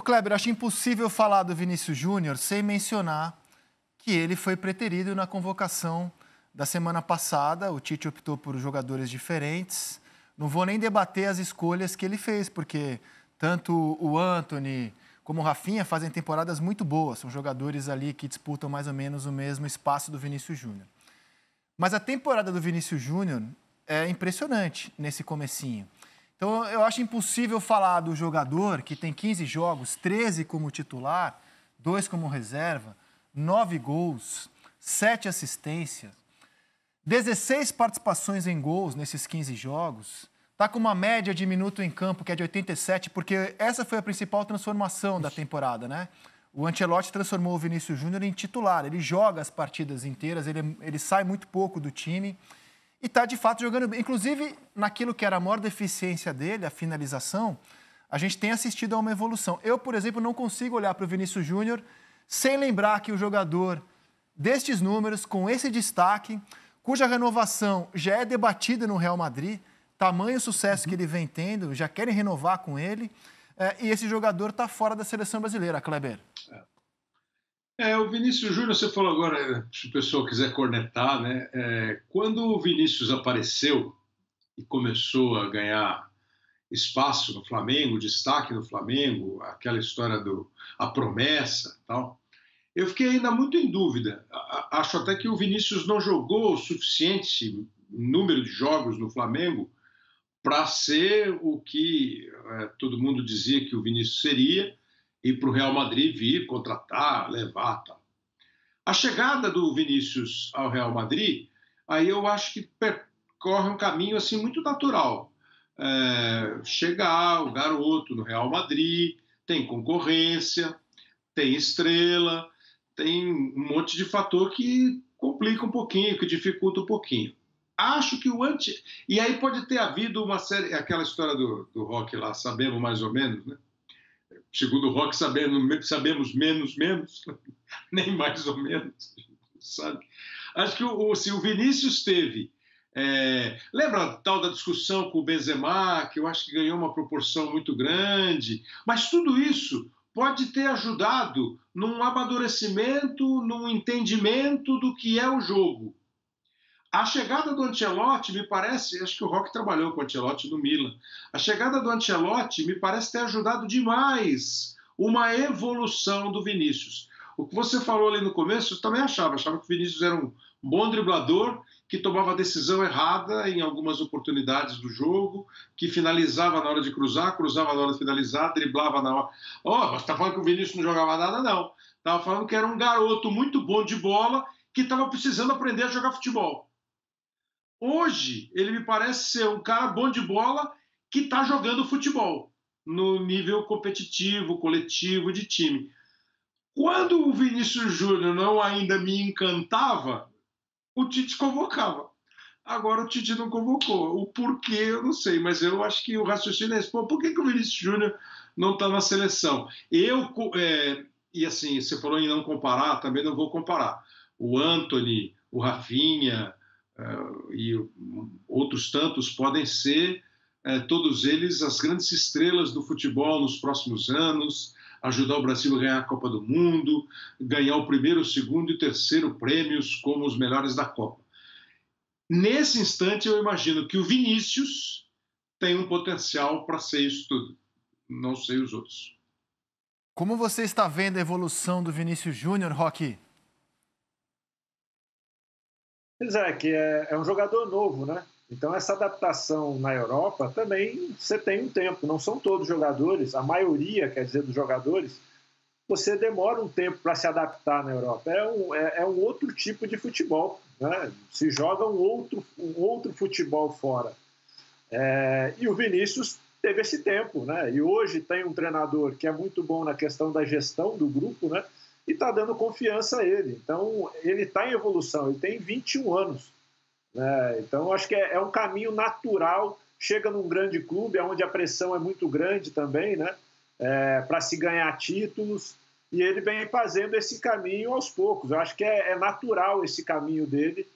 Ô Kleber, acho impossível falar do Vinícius Júnior sem mencionar que ele foi preterido na convocação da semana passada. O Tite optou por jogadores diferentes. Não vou nem debater as escolhas que ele fez, porque tanto o Anthony como o Rafinha fazem temporadas muito boas. São jogadores ali que disputam mais ou menos o mesmo espaço do Vinícius Júnior. Mas a temporada do Vinícius Júnior é impressionante nesse comecinho. Então, eu acho impossível falar do jogador que tem 15 jogos, 13 como titular, 2 como reserva, 9 gols, 7 assistências, 16 participações em gols nesses 15 jogos, está com uma média de minuto em campo que é de 87, porque essa foi a principal transformação da temporada, né? O Ancelotti transformou o Vinícius Júnior em titular. Ele joga as partidas inteiras, ele, ele sai muito pouco do time e está de fato jogando bem. Inclusive, naquilo que era a maior deficiência dele, a finalização, a gente tem assistido a uma evolução. Eu, por exemplo, não consigo olhar para o Vinícius Júnior sem lembrar que o jogador destes números, com esse destaque, cuja renovação já é debatida no Real Madrid, tamanho sucesso que ele vem tendo, já querem renovar com ele, é, e esse jogador está fora da seleção brasileira, Kleber. É. É, o Vinícius Júnior, você falou agora, se o pessoal quiser cornetar, né? É, quando o Vinícius apareceu e começou a ganhar espaço no Flamengo, destaque no Flamengo, aquela história do a promessa, tal. Eu fiquei ainda muito em dúvida. Acho até que o Vinícius não jogou o suficiente número de jogos no Flamengo para ser o que é, todo mundo dizia que o Vinícius seria e para o Real Madrid vir, contratar, levar. Tal. A chegada do Vinícius ao Real Madrid, aí eu acho que percorre um caminho assim muito natural. É, chegar o garoto no Real Madrid, tem concorrência, tem estrela, tem um monte de fator que complica um pouquinho, que dificulta um pouquinho. Acho que o anti. E aí pode ter havido uma série. Aquela história do, do rock lá, sabemos mais ou menos, né? Segundo o Rock, sabemos, sabemos menos, menos, nem mais ou menos, sabe? Acho que o, se o Vinícius teve. É, lembra tal da discussão com o Benzema, que eu acho que ganhou uma proporção muito grande, mas tudo isso pode ter ajudado num amadurecimento, num entendimento do que é o jogo. A chegada do Ancelotti me parece, acho que o Rock trabalhou com o Ancelotti no Milan. A chegada do Ancelotti me parece ter ajudado demais uma evolução do Vinícius. O que você falou ali no começo, eu também achava, achava que o Vinícius era um bom driblador, que tomava decisão errada em algumas oportunidades do jogo, que finalizava na hora de cruzar, cruzava na hora de finalizar, driblava na hora. Ó, oh, você está falando que o Vinícius não jogava nada? Não. Estava falando que era um garoto muito bom de bola que estava precisando aprender a jogar futebol. Hoje, ele me parece ser um cara bom de bola que está jogando futebol no nível competitivo, coletivo, de time. Quando o Vinícius Júnior não ainda me encantava, o Tite convocava. Agora o Tite não convocou. O porquê eu não sei, mas eu acho que o raciocínio é esse. Pô, por que, que o Vinícius Júnior não está na seleção? Eu, é, e assim, você falou em não comparar, também não vou comparar. O Anthony, o Rafinha, e outros tantos podem ser, uh, todos eles, as grandes estrelas do futebol nos próximos anos, ajudar o Brasil a ganhar a Copa do Mundo, ganhar o primeiro, o segundo e o terceiro prêmios como os melhores da Copa. Nesse instante, eu imagino que o Vinícius tem um potencial para ser isso tudo. Não sei os outros. Como você está vendo a evolução do Vinícius Júnior, Roque? Pois é, que é, é um jogador novo, né? Então, essa adaptação na Europa também você tem um tempo. Não são todos jogadores, a maioria, quer dizer, dos jogadores, você demora um tempo para se adaptar na Europa. É um, é, é, um outro tipo de futebol. Né? Se joga um outro, um outro futebol fora. É, e o Vinícius teve esse tempo. Né? E hoje tem um treinador que é muito bom na questão da gestão do grupo, né? E está dando confiança a ele. Então, ele está em evolução, ele tem 21 anos. Né? Então, acho que é, é, um caminho natural. Chega num grande clube, onde a pressão é muito grande também, né? É, para se ganhar títulos, e ele vem fazendo esse caminho aos poucos. Eu acho que é, é natural esse caminho dele,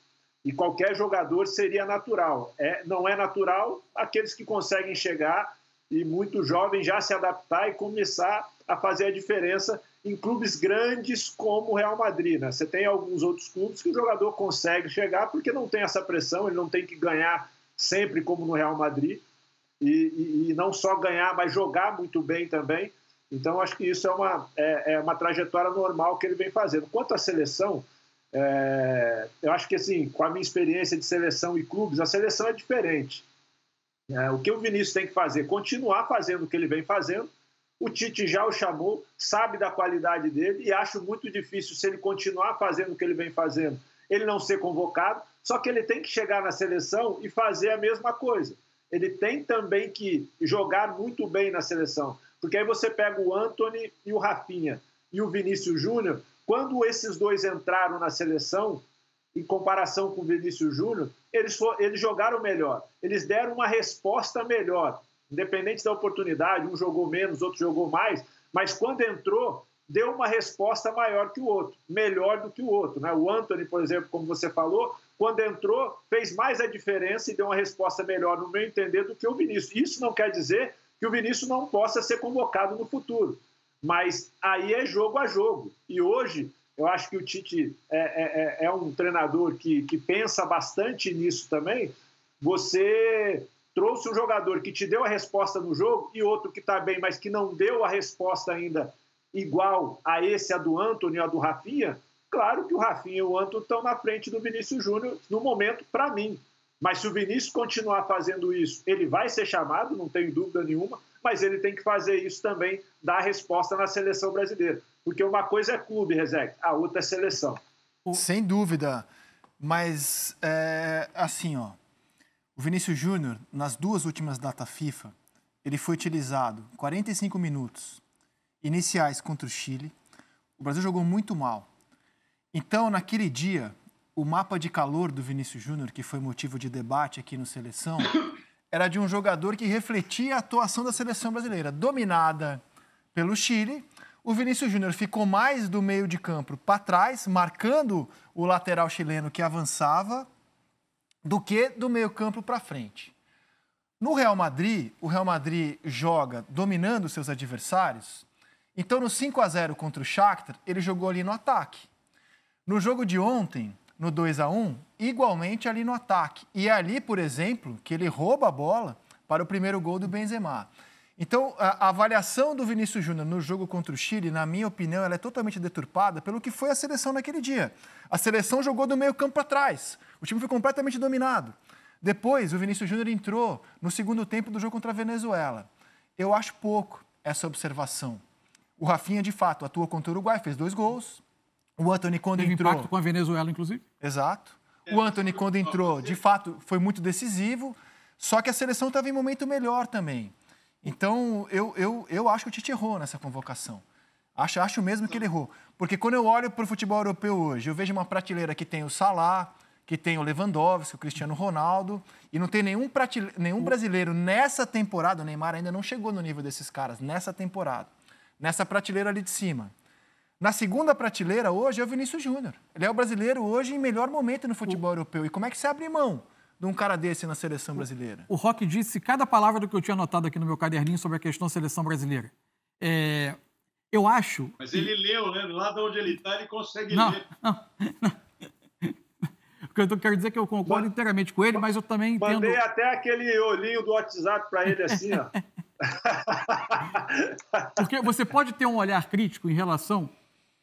e qualquer jogador seria natural. É, não é natural aqueles que conseguem chegar e muito jovem já se adaptar e começar a fazer a diferença em clubes grandes como o Real Madrid. Né? Você tem alguns outros clubes que o jogador consegue chegar porque não tem essa pressão, ele não tem que ganhar sempre como no Real Madrid. E, e, e não só ganhar, mas jogar muito bem também. Então, acho que isso é uma, é, é uma trajetória normal que ele vem fazendo. Quanto à seleção, é, eu acho que, assim, com a minha experiência de seleção e clubes, a seleção é diferente. É, o que o Vinícius tem que fazer? Continuar fazendo o que ele vem fazendo. O Tite já o chamou, sabe da qualidade dele e acho muito difícil, se ele continuar fazendo o que ele vem fazendo, ele não ser convocado. Só que ele tem que chegar na seleção e fazer a mesma coisa. Ele tem também que jogar muito bem na seleção. Porque aí você pega o Anthony e o Rafinha e o Vinícius Júnior. Quando esses dois entraram na seleção, em comparação com o Vinícius Júnior, eles, eles jogaram melhor. Eles deram uma resposta melhor. Independente da oportunidade, um jogou menos, outro jogou mais, mas quando entrou, deu uma resposta maior que o outro, melhor do que o outro. Né? O Anthony, por exemplo, como você falou, quando entrou, fez mais a diferença e deu uma resposta melhor, no meu entender, do que o Vinícius. Isso não quer dizer que o Vinícius não possa ser convocado no futuro. Mas aí é jogo a jogo. E hoje, eu acho que o Tite é, é, é, é um treinador que, que pensa bastante nisso também. Você trouxe um jogador que te deu a resposta no jogo e outro que está bem, mas que não deu a resposta ainda igual a esse, a do Antônio e a do Rafinha. Claro que o Rafinha e o Antônio estão na frente do Vinícius Júnior no momento, para mim. Mas se o Vinícius continuar fazendo isso, ele vai ser chamado, não tenho dúvida nenhuma, mas ele tem que fazer isso também, dar resposta na seleção brasileira. Porque uma coisa é clube, Rezec, a outra é seleção. Sem dúvida. Mas, é, assim, ó, o Vinícius Júnior, nas duas últimas datas FIFA, ele foi utilizado 45 minutos iniciais contra o Chile. O Brasil jogou muito mal. Então, naquele dia, o mapa de calor do Vinícius Júnior, que foi motivo de debate aqui no Seleção, era de um jogador que refletia a atuação da seleção brasileira, dominada pelo Chile. O Vinícius Júnior ficou mais do meio de campo para trás, marcando o lateral chileno que avançava, do que do meio campo para frente. No Real Madrid, o Real Madrid joga dominando seus adversários. Então, no 5 a 0 contra o Shakhtar, ele jogou ali no ataque. No jogo de ontem, no 2 a 1 igualmente ali no ataque. E é ali, por exemplo, que ele rouba a bola para o primeiro gol do Benzema. Então, a, avaliação do Vinícius Júnior no jogo contra o Chile, na minha opinião, ela é totalmente deturpada pelo que foi a seleção naquele dia. A seleção jogou do meio campo para trás. O time foi completamente dominado. Depois, o Vinícius Júnior entrou no segundo tempo do jogo contra a Venezuela. Eu acho pouco essa observação. O Rafinha, de fato, atuou contra o Uruguai, fez dois gols. O Anthony, quando Teve entrou. impacto com a Venezuela, inclusive. Exato. O Anthony, quando entrou, de fato, foi muito decisivo. Só que a seleção estava em momento melhor também. Então, eu, eu, eu acho que o Tite errou nessa convocação. Acho, acho mesmo que ele errou. Porque quando eu olho para o futebol europeu hoje, eu vejo uma prateleira que tem o Salah, que tem o Lewandowski, o Cristiano Ronaldo, e não tem nenhum, nenhum brasileiro nessa temporada, o Neymar ainda não chegou no nível desses caras, nessa temporada, nessa prateleira ali de cima. Na segunda prateleira, hoje, é o Vinícius Júnior. Ele é o brasileiro hoje em melhor momento no futebol o... europeu. E como é que você abre mão de um cara desse na seleção brasileira? O, o Rock disse cada palavra do que eu tinha anotado aqui no meu caderninho sobre a questão seleção brasileira. É, eu acho. Mas ele leu, né? Lá de onde ele está, ele consegue não, ler. Não, não. O que eu quero dizer que eu concordo inteiramente com ele, mas eu também entendo. Mandei até aquele olhinho do WhatsApp para ele assim, ó. Porque você pode ter um olhar crítico em relação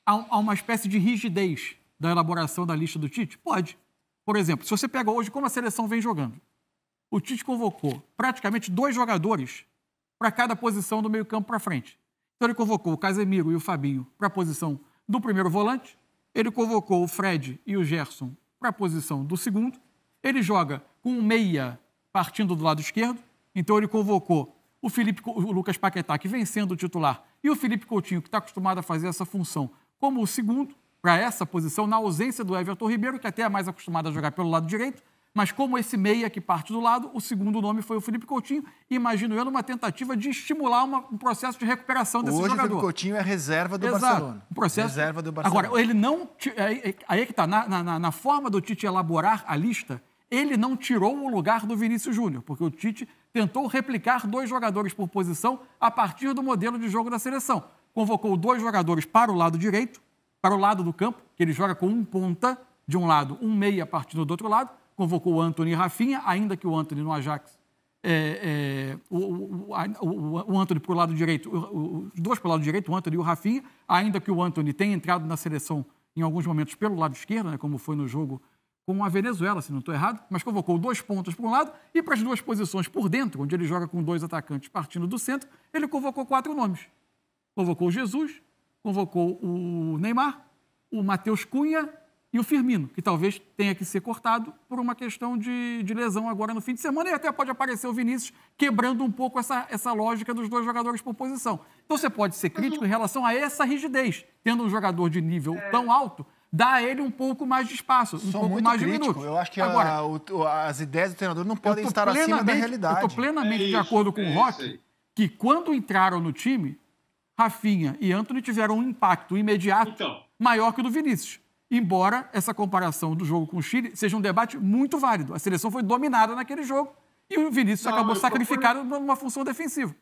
a, uma espécie de rigidez da elaboração da lista do Tite? Pode. Por exemplo, se você pega hoje como a seleção vem jogando, o Tite convocou praticamente dois jogadores para cada posição do meio-campo para frente. Então ele convocou o Casemiro e o Fabinho para a posição do primeiro volante, ele convocou o Fred e o Gerson para a posição do segundo, ele joga com um meia partindo do lado esquerdo, então ele convocou o Felipe, o Lucas Paquetá, que vem sendo o titular, e o Felipe Coutinho, que está acostumado a fazer essa função como o segundo para essa posição, na ausência do Everton Ribeiro, que até é mais acostumado a jogar pelo lado direito, mas como esse meia que parte do lado, o segundo nome foi o Felipe Coutinho, imagino eu numa tentativa de estimular uma, um processo de recuperação desse Hoje, jogador. Hoje o Felipe Coutinho é reserva do Exato. Barcelona. Um processo... Reserva do Barcelona. Agora, ele não... Aí é que está, na, na, na forma do Tite elaborar a lista, ele não tirou o lugar do Vinícius Júnior, porque o Tite tentou replicar dois jogadores por posição a partir do modelo de jogo da seleção. Convocou dois jogadores para o lado direito, para o lado do campo, que ele joga com um ponta de um lado, um meia partindo do outro lado. Convocou o Anthony e Rafinha, ainda que o Anthony no Ajax é, é, o, o, o, o, Anthony para o lado direito, os dois para o lado direito, o Anthony e o Rafinha, ainda que o Anthony tenha entrado na seleção em alguns momentos pelo lado esquerdo, né, como foi no jogo com a Venezuela, se não estou errado, mas convocou dois pontos para um lado e para as duas posições por dentro, onde ele joga com dois atacantes partindo do centro, ele convocou quatro nomes. Convocou o Jesus, convocou o Neymar, o Matheus Cunha e o Firmino, que talvez tenha que ser cortado por uma questão de, de, lesão agora no fim de semana, e até pode aparecer o Vinícius quebrando um pouco essa, essa lógica dos dois jogadores por posição. Então você pode ser crítico em relação a essa rigidez. Tendo um jogador de nível é. tão alto, dá a ele um pouco mais de espaço, um Sou pouco mais crítico. de minutos. Eu acho que Agora, a, o, as ideias do treinador não podem estar acima da realidade. Eu estou plenamente é isso, de acordo com é o Rock que quando entraram no time, Rafinha e Anthony tiveram um impacto imediato então. maior que o do Vinícius embora essa comparação do jogo com o Chile seja um debate muito válido. A seleção foi dominada naquele jogo e o Vinícius Não, acabou sacrificado por... numa função defensiva.